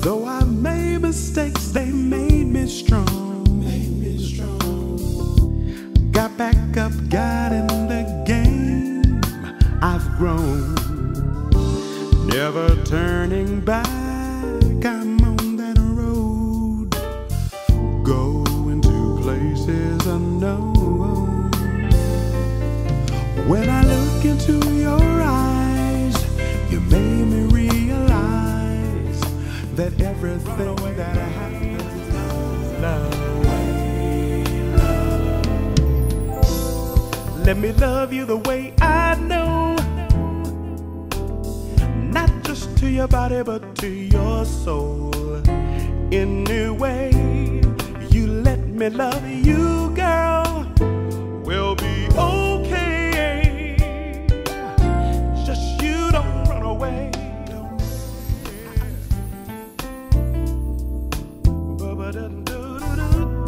Though I made mistakes, they made me strong. Made me strong. Got back up, got in the game. I've grown, never turning back. I'm on that road, going to places unknown. That everything that I happens is love. Let me love you the way I know. Not just to your body, but to your soul. Any way you let me love you, do do do.